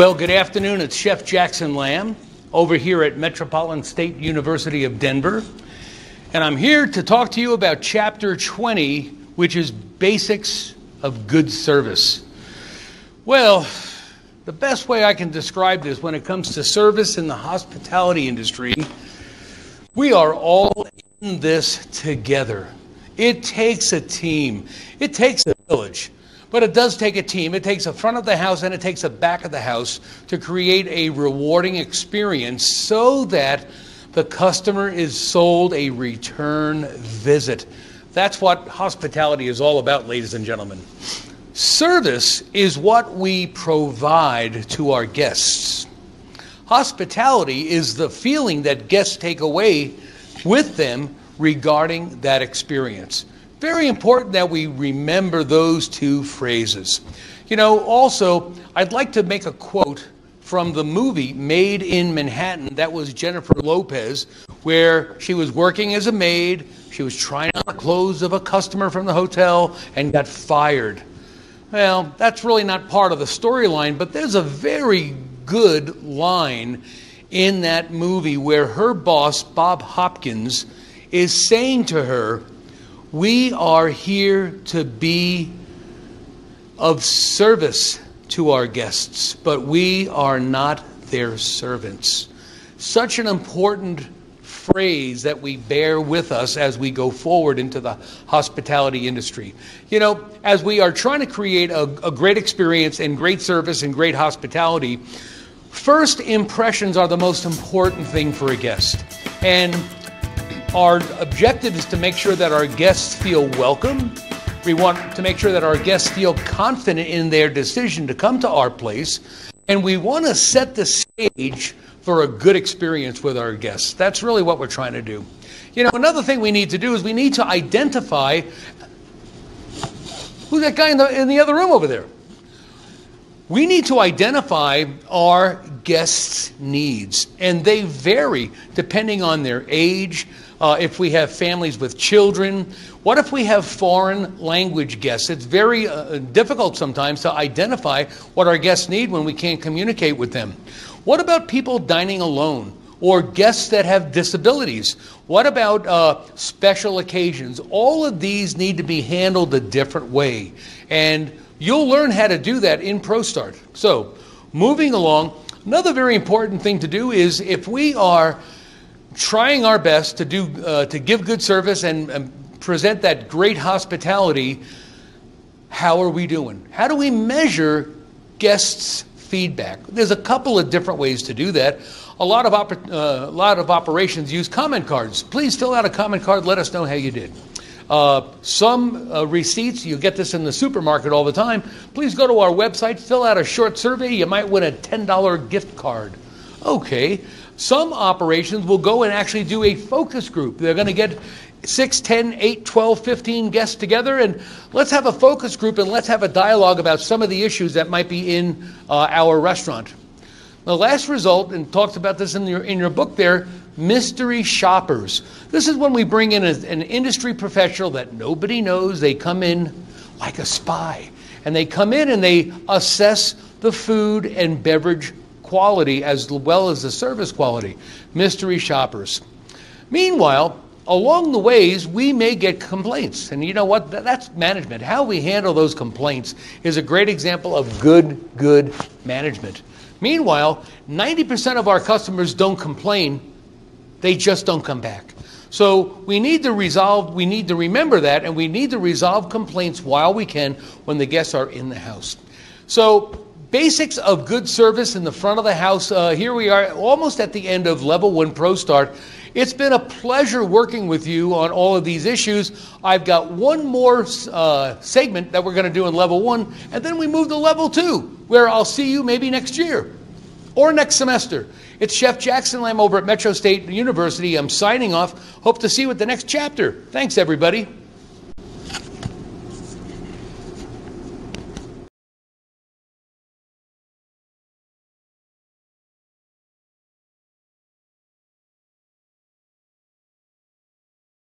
Well, good afternoon. It's Chef Jackson Lamb over here at Metropolitan State University of Denver. And I'm here to talk to you about Chapter 20, which is Basics of Good Service. Well, the best way I can describe this when it comes to service in the hospitality industry, we are all in this together. It takes a team, it takes a village. But it does take a team. It takes a front of the house and it takes a back of the house to create a rewarding experience so that the customer is sold a return visit. That's what hospitality is all about, ladies and gentlemen. Service is what we provide to our guests. Hospitality is the feeling that guests take away with them regarding that experience. Very important that we remember those two phrases. You know, also, I'd like to make a quote from the movie Maid in Manhattan. That was Jennifer Lopez, where she was working as a maid. She was trying on the clothes of a customer from the hotel and got fired. Well, that's really not part of the storyline, but there's a very good line in that movie where her boss, Bob Hopkins, is saying to her, we are here to be of service to our guests, but we are not their servants. Such an important phrase that we bear with us as we go forward into the hospitality industry. You know, as we are trying to create a, a great experience and great service and great hospitality, first impressions are the most important thing for a guest. And our objective is to make sure that our guests feel welcome. We want to make sure that our guests feel confident in their decision to come to our place. And we want to set the stage for a good experience with our guests. That's really what we're trying to do. You know, another thing we need to do is we need to identify who's that guy in the, in the other room over there? We need to identify our guests' needs, and they vary depending on their age, uh, if we have families with children. What if we have foreign language guests? It's very uh, difficult sometimes to identify what our guests need when we can't communicate with them. What about people dining alone? Or guests that have disabilities? What about uh, special occasions? All of these need to be handled a different way. And you'll learn how to do that in ProStart. So, moving along, another very important thing to do is if we are trying our best to do uh, to give good service and, and present that great hospitality how are we doing? How do we measure guests feedback? There's a couple of different ways to do that. A lot of oper- uh, a lot of operations use comment cards. Please fill out a comment card. Let us know how you did uh, some uh, receipts, you get this in the supermarket all the time. Please go to our website, fill out a short survey. You might win a $10 gift card. Okay. Some operations will go and actually do a focus group. They're going to get 6, 10, 8, 12, 15 guests together, and let's have a focus group and let's have a dialogue about some of the issues that might be in uh, our restaurant. The last result, and talks about this in your, in your book there, mystery shoppers. This is when we bring in a, an industry professional that nobody knows. They come in like a spy, and they come in and they assess the food and beverage quality as well as the service quality. Mystery shoppers. Meanwhile, along the ways, we may get complaints. And you know what? That's management. How we handle those complaints is a great example of good, good management. Meanwhile, 90% of our customers don't complain, they just don't come back. So we need to resolve, we need to remember that, and we need to resolve complaints while we can when the guests are in the house. So basics of good service in the front of the house. Uh, here we are, almost at the end of Level 1 ProStart. It's been a pleasure working with you on all of these issues. I've got one more uh, segment that we're going to do in Level 1, and then we move to Level 2, where I'll see you maybe next year or next semester. It's Chef Jackson Lamb over at Metro State University. I'm signing off. Hope to see you at the next chapter. Thanks, everybody.